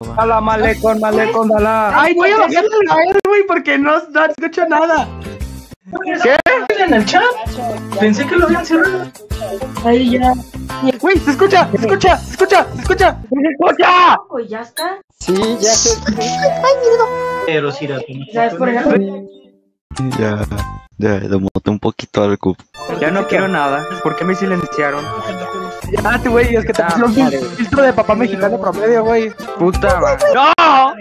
Dala, malecón, malecón, dala. Ay, voy a bajarle a él, güey, porque no, no escucho nada. ¿Qué? En el chat. Pensé que lo habían cerrado. Ahí ya. Güey, se escucha, se escucha, se escucha, se escucha. ¡Se escucha! Pues ya está. Sí, ya sé. Pero sí, ¿Sabes por ejemplo? Ya, ya, le monté un poquito al cup. Ya no quiero nada. ¿Por qué me silenciaron? Ah, tú, güey, es que te Ah, pusieron filtro de papá mexicano promedio, güey. Puta madre. ¡No!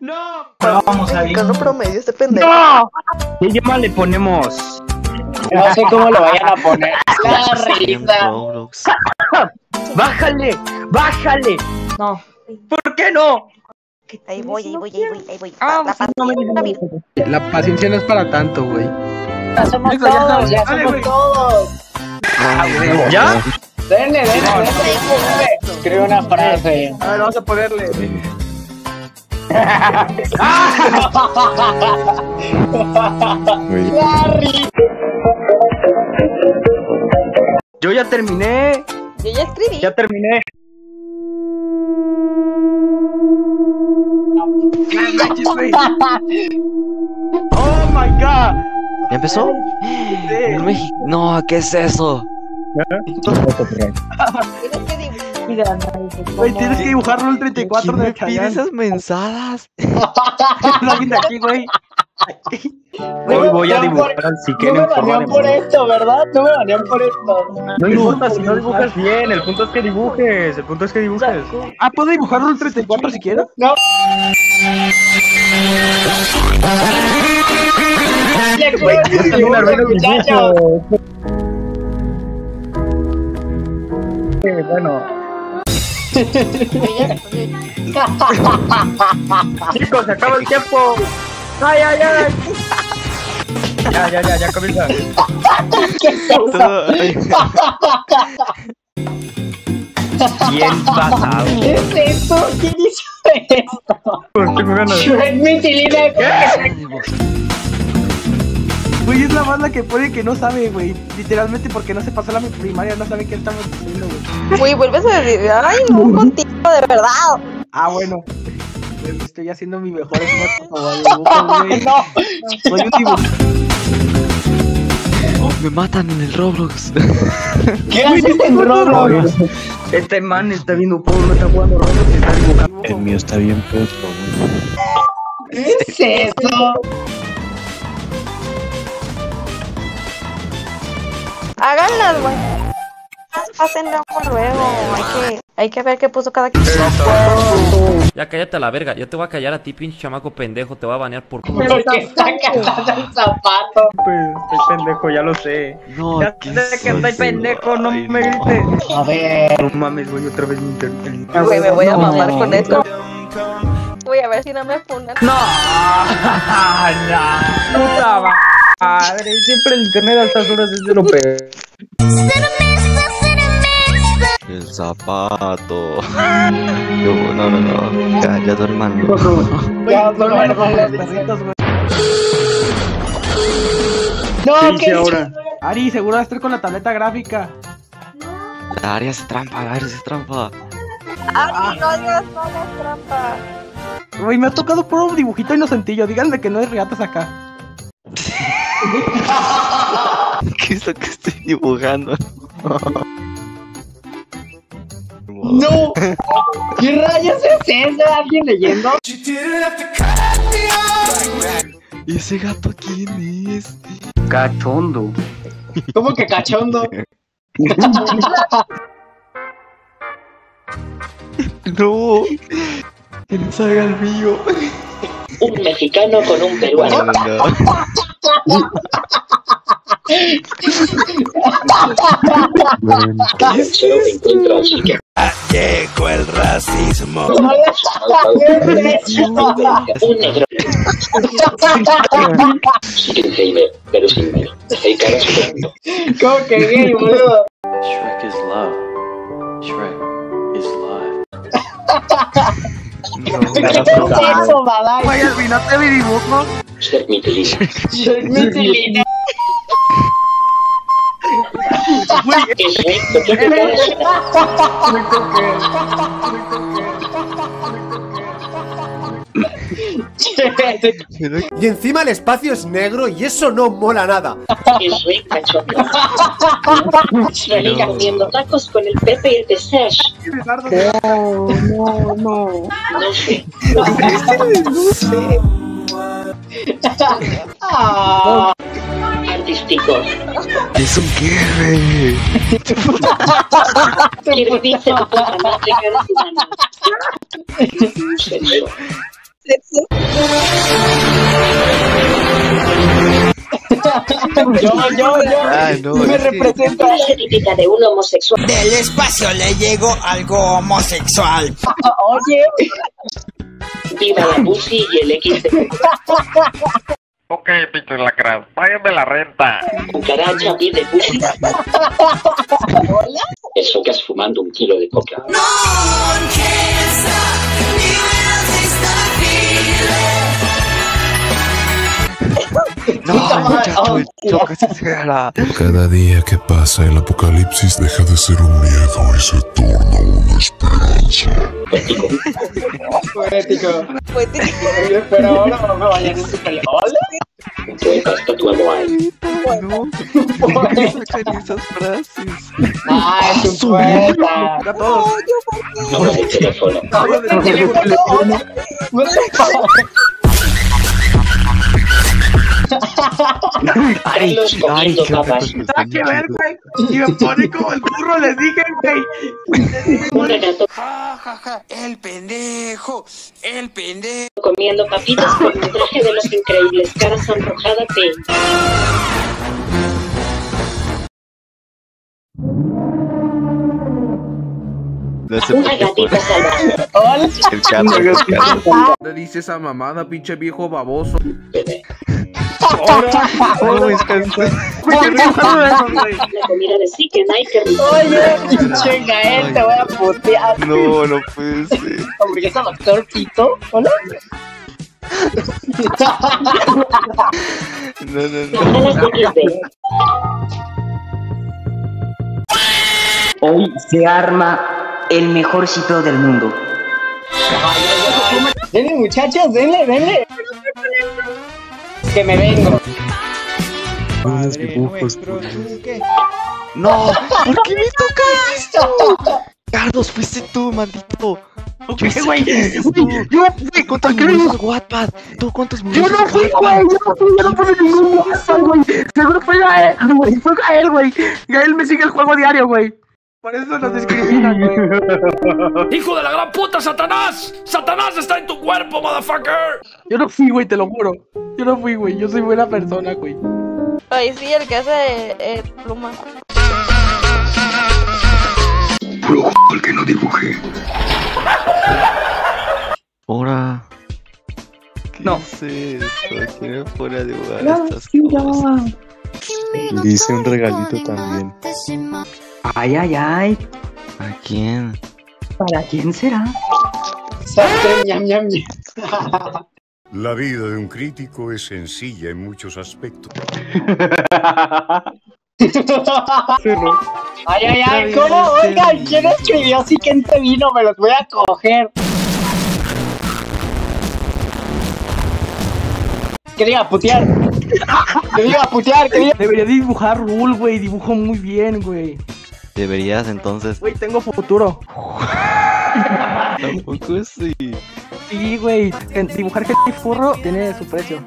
¡No! Vamos ahí. Mexicano promedio este pendejo. ¡No! ¿Qué idioma le ponemos? No sé cómo lo vayan a poner. La risa. ¡Bájale! ¡Bájale! No. ¿Por qué no? Ahí voy, ahí voy, ahí voy, ahí voy. Ah, La pues, no me paciencia. La paciencia no es para tanto, güey. Somos ya todos, ya dale, somos güey. todos. ¿Ya? Denle, denle, denle. Escribe una frase. A ver, vamos a ponerle. Larry. Yo ya terminé. Yo ya escribí. Ya terminé. Oh my god. ¿Ya empezó? En México. No, ¿qué es eso? Tienes que dibujar. Mira, nadie se Güey, tienes que dibujar el 34 ¿Quién de pide esas mensadas? Alguien de aquí, güey. Hoy voy a No, dibujar por- al No me banean por esto, ¿verdad? No me banean por esto. No importa si no dibujas bien, el punto es que dibujes, el punto es que dibujes. Ah, ¿puedo dibujarlo el 34 si quiero? No. Bueno, chicos, se acaba el tiempo. ¡Ay, ay, ay! Ya, ya, ya, ya comienza. Todo- ay, Bien pasado. ¿Qué es esto? ¿Quién hizo esto? Tengo ganas. Shrek Mitilina. Güey, es la banda que pone que no sabe, güey. Literalmente porque no se pasó la primaria, no sabe qué estamos haciendo, güey. Güey, vuelves a decir. Ay, no contigo, de verdad. Ah, bueno. Güey, Estoy haciendo mi mejor esfuerzo como dibujo, güey. No. Soy un dibujo. Me matan en el Roblox. ¿Qué haces en Roblox? Este man está viendo porno, está jugando Roblox y está dibujando. El mío está bien puesto, ¿Qué es eso? Háganlas, güey. Pasen luego. Hay que, hay que ver qué puso cada quien. Ya cállate a la verga, yo te voy a callar a ti, pinche chamaco pendejo, te voy a banear por... Porque está cantando el zapato. Pues, estoy pendejo, ya lo sé. No, Ya ¿qué sé que estoy pendejo, no me grites. A ver. No mames, güey, otra vez mi internet. Güey, me voy a No. mamar con esto. Voy a ver si no me funan. No, no, puta madre. Siempre el internet a estas horas es de lo peor. El zapato. Yo, no, no, no. Ya, ya duerman. Ya, duerman con los perritos, güey. No, ¿Qué ¿qué hice es ahora? Ari, seguro vas a estar con la tableta gráfica. La área se trampa, la área se trampa. Ay, no hagas, no hagas trampa. Güey, me ha tocado puro dibujito inocentillo. Díganme que no es riatas acá. ¿Qué es lo que estoy dibujando? No. ¿Qué rayos es eso? ¿Alguien leyendo? ¿Y ese gato quién es? Cachondo. ¿Cómo que cachondo? No. Que no salga el mío. Un mexicano con un peruano. No. Llegó el racismo. Un negro. pero sin miedo. El cara sudando. ¿Cómo que gay, boludo? Shrek is love. Shrek is life. ¿Qué es eso, Badai? Güey, arruinaste mi dibujo. Shrek Mitilina. Shrek Mitilina. Es recto, ¿qué te parece? Y encima el espacio es negro y eso no mola nada. Es haciendo tacos con el Pepe y el. No, no, no. No sé. Artístico. Es un humano. Sexo. yo, yo, yo. Ah, no, me representa. Frase típica de un homosexual. Del espacio le llegó algo homosexual. Oye, Viva la pussy y el XD. Ok, pinche lacras, págame la renta. Cucaracha pide pussy. Eso que has fumando un kilo de coca. No, la. Cada día que pasa el apocalipsis deja de ser un miedo y se torna una esperanza. poético. Pero ahora no me vayan en su pelo. ¿Hola? Poeta está tu ahí. No, ¿por qué sacan esas frases? Ah, es un poeta. A todos. Número de teléfono. Carlos comiendo papas. Nada que ver, güey. Y me pone como el burro, les dije, güey. Un regato Ja, ja, ja. El pendejo. El pendejo. comiendo papitas con un traje de los increíbles. Cara sonrojada. No Una gatita salvaje. Hola. el gato, el gato. Le dice esa mamada, pinche viejo baboso. No. Oye, pinche Gael, te voy a putear. No, no puede ser. Hamburguesa doctor Pito. Hola. No, no, no. Hoy se arma el mejor sitio del mundo. Denle, muchachos, denle, denle. Que me vengo. No, ¿por qué me toca esto? Carlos, fuiste tú, maldito. Yo sé güey, que güey, yo fui, ¿Cuántos Wattpad? ¿Tú cuántos Yo no fui, güey, yo no fui, yo no fui ningún güey. Seguro fue Gael, güey, fue Gael, güey. Gael me sigue el juego diario, güey. Por eso nos discriminan, güey. ¡Hijo de la gran puta, Satanás! ¡Satanás está en tu cuerpo, motherfucker! Yo no fui, güey, te lo juro. Yo no fui, güey, yo soy buena persona, güey. Ay, sí, el que hace eh, pluma. el que no dibuje. Ahora. ¿Qué No. es? ¿Quién me pone a dibujar No, estas sí, cosas? ya. Dice un regalito también. Ay, ay, ay. ¿A quién? ¿Para quién será? La vida de un crítico es sencilla en muchos aspectos. Ay, ay, ay, ¿cómo? Oigan, ¿quién escribió así que te vino? Me los voy a coger. Que diga putear. Que diga putear, que diga. Debería dibujar Rule, güey, dibujo muy bien, güey. Deberías entonces. Güey, tengo futuro. Tampoco sí. Sí, güey, dibujar gente furro tiene su precio.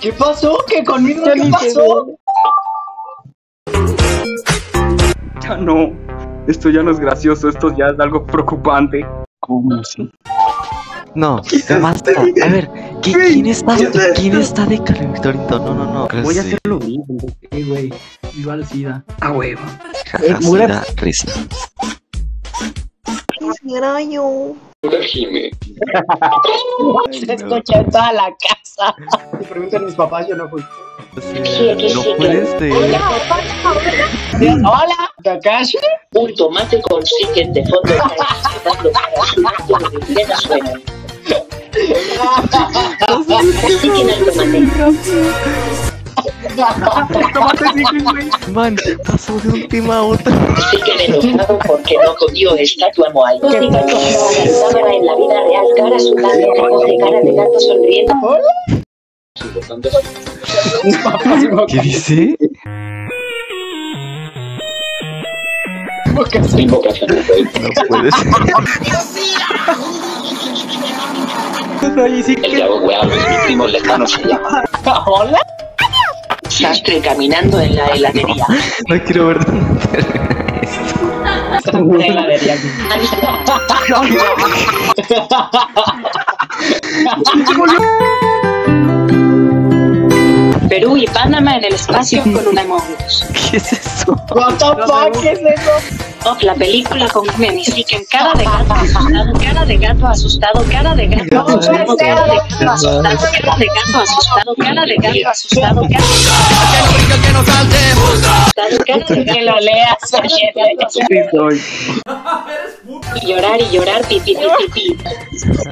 ¿Qué pasó? ¿Qué conmigo? ¿Qué pasó? Ya no. Esto ya no es gracioso, esto ya es algo preocupante. ¿Cómo así? No, basta. A ver, ¿qui- ¿quién está, ¿quién está de Carlito? No, no, no. Voy a Sí. hacer lo mismo. Sí, güey, viva el SIDA. A huevo. Jaja, mure- sí da risa. Quisiera yo. Jime. Se escucha en toda la casa. Me preguntan mis papás, yo no fui. No puedes de... Hola, Kakashi. Un tomate con Siken de fondo para su ídolo de Venezuela. Siken al tomate. Tómate, sí, güey. Man, pasó de un tema a otro. Enojado porque no cogió estatua Moai. Que en la vida real asustado, recoge cara de gato sonriendo. ¿Qué dice? Invocación. No puede ser. El que hago weá es mi primo lejano se llama. Hola. Sastre caminando en la heladería. No quiero ver En la heladería. Perú y Panamá en el espacio con una Among Us. ¿Qué es eso? What the fuck es eso? Oh, la película con Memisiken, cara de gato asustado, cara de gato asustado, cara de gato asustado, cara de gato asustado, cara de gato asustado, cara de gato asustado, cara de gato que lo leas, y llorar y llorar, pi, pi, pi, pi, pi.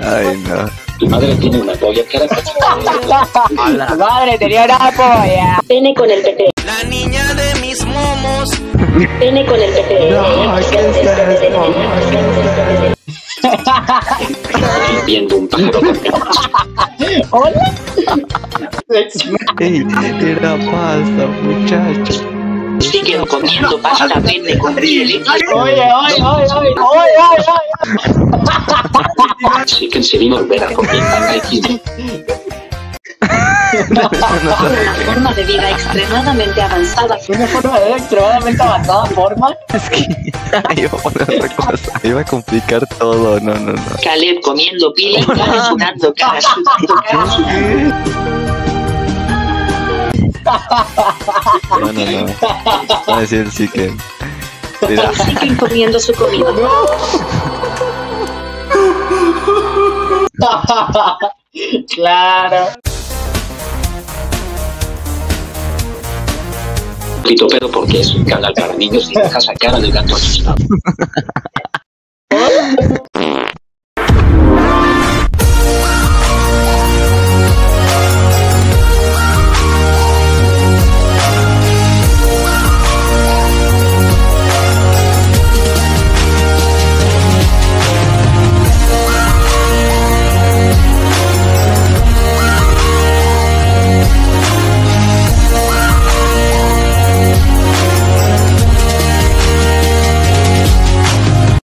Ay, no. Tu madre tiene una polla cara Tu madre tenía una polla. Pene con el PT. La niña de mis momos. Pene con el PT. viendo un pájaro. Hola. Ey, era pasta, muchacho. Siguen comiendo pasta pene con miel. Oye, oye, oye, oye, oye, Sí que se vino a volver a comer aquí. Una forma de vida extremadamente avanzada. Una forma de vida extremadamente avanzada, forma. Es que iba a poner otra cosa. Iba a complicar todo. No, no, no. Caleb comiendo pili, cara sudando, cara sudando, cara sudando. No, no, no. Va a decir sí que. Mira. Siguen comiendo su comida. claro. Pito pedo porque es un canal para niños y dejas a cara de gato asustado.